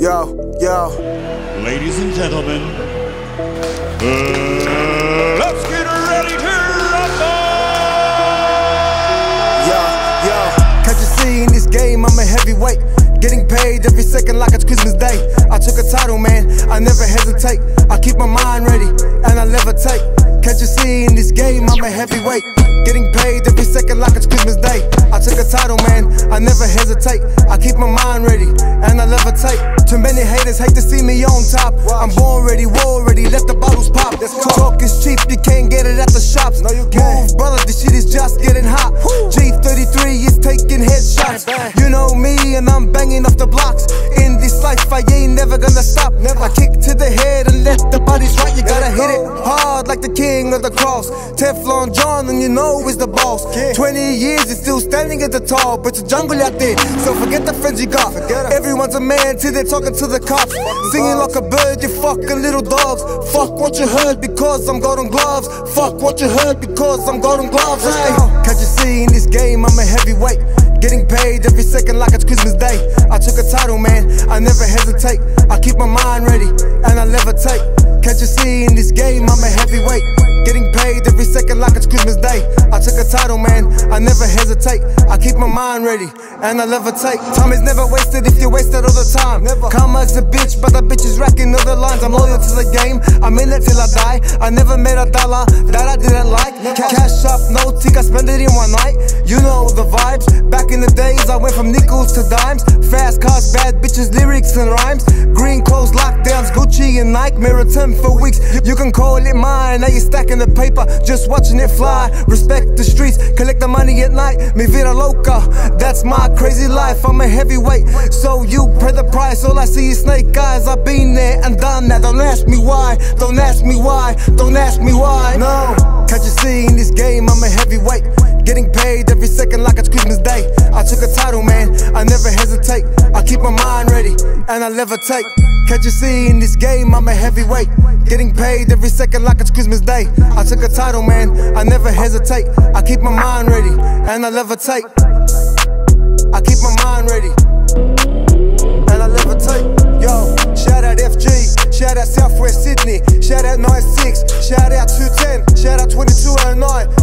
Yo, yo. Ladies and gentlemen, uh, let's get ready to rumble! Yo, yo, can't you see in this game I'm a heavyweight? Getting paid every second like it's Christmas Day. I took a title, man, I never hesitate. I keep my mind ready and I levitate. Can't you see in this game I'm a heavyweight? Getting paid every second I never hesitate. I keep my mind ready and I levitate. Too many haters hate to see me on top. I'm born ready, war ready, let the bottles pop. Talk is cheap, you can't get it at the shops. No, you can't. Move, brother, this shit is just getting hot. G33 is taking headshots. You know me, and I'm banging off the blocks. In this life, I ain't never gonna stop. I kick to the head and let the bodies right. You gotta hit it hard like the king of the cross. Teflon John, and you know is the boss. 20 years, he's still standing at the top. but the jungle out there. So forget the friends you got. Everyone's a man till they're talking to the cops. Singing like a bird, you fucking little dogs. Fuck what you heard because I'm golden gloves. Fuck what you heard because I'm golden gloves. Hey, can't you see in this game I'm a heavyweight? Getting paid every second like it's Christmas Day. I took a title, man, I never hesitate. I keep my mind ready and I levitate. Can't you see in this game I'm a heavyweight? Getting paid every second like it's Christmas Day. I took a title, man, I never hesitate. I keep my mind ready and I levitate. Time is never wasted if you waste it all the time. Never. Karma's a bitch, but the bitch is racking other lines. I'm loyal to the game, I'm in it till I die. I never made a dollar that I didn't like. Cash up, no tick, I spend it in one night. You know the vibes. Back in the days, I went from nickels to dimes. Fast cars, bad bitches, lyrics and rhymes. Green Gucci and Nike. 10 for weeks. You can call it mine. Now you stacking the paper, just watching it fly. Respect the streets, collect the money at night. Mi vida loca, that's my crazy life. I'm a heavyweight, so you pay the price. All I see is snake eyes. I've been there and done that. Don't ask me why. Don't ask me why. Don't ask me why. No, can't you see in this game I'm a heavyweight? Getting paid hesitate. I keep my mind ready and I levitate. Can't you see in this game I'm a heavyweight? Getting paid every second like it's Christmas Day. I took a title, man. I never hesitate. I keep my mind ready and I levitate. I keep my mind ready and I levitate. Yo, shout out FG, shout out Southwest Sydney, shout out 96, shout out 210, shout out 2209.